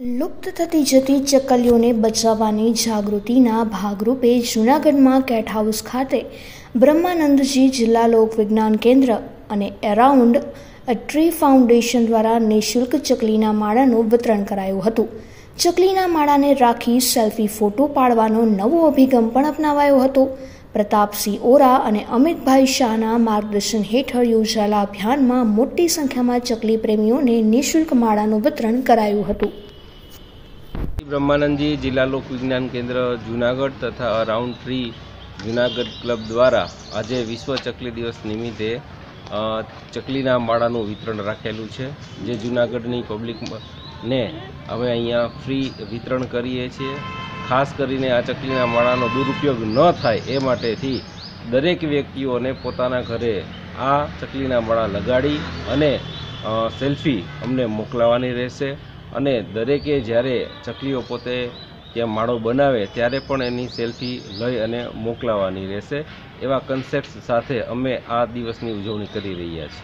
લુપ્ત થતી જતી ચકલીઓને બચાવવાની જાગૃતિના ભાગરૂપે જૂનાગઢમાં કેટ હાઉસ ખાતે બ્રહ્માનંદજી જિલ્લા લોક વિજ્ઞાન કેન્દ્ર અને એરાઉન્ડ અ ટ્રી ફાઉન્ડેશન દ્વારા નિઃશુલ્ક ચકલીના માળાનું વિતરણ કરાયું હતું. ચકલીના માળાને રાખી સેલ્ફી ફોટો પાડવાનો નવો અભિગમ પણ અપનાવાયો હતો. પ્રતાપસિંહ ઓરા અને અમિતભાઈ શાહના માર્ગદર્શન હેઠળ યોજાયેલા અભિયાનમાં મોટી સંખ્યામાં ચકલી પ્રેમીઓને નિઃશુલ્ક માળાનું વિતરણ કરાયું હતું. બ્રહ્માનંદજી જિલ્લા લોક વિજ્ઞાન કેન્દ્ર, જુનાગઢ તથા અરાઉન્ડ ટ્રી જુનાગઢ ક્લબ દ્વારા આજે વિશ્વ ચકલી દિવસ નિમિત્તે ચકલીના માળાનું વિતરણ રાખેલું છે, જે જુનાગઢની પબ્લિકને અમે અહીંયા ફ્રી વિતરણ કરીએ છીએ. ખાસ કરીને આ ચકલીના માળાનો દુરુપયોગ ન થાય એ માટેથી દરેક વ્યક્તિઓને પોતાના ઘરે આ ચકલીના માળા લગાડી અને સેલ્ફી અમને મોકલાવવાની રહેશે. અને દરેકે જ્યારે ચકલીઓ પોતે ત્યાં માળો બનાવે, ત્યારે પણ એની સેલ્ફી લઈ અને મોકલાવવાની રહેશે. એવા કન્સેપ્ટ સાથે અમે આ દિવસની ઉજવણી કરી રહ્યા છીએ.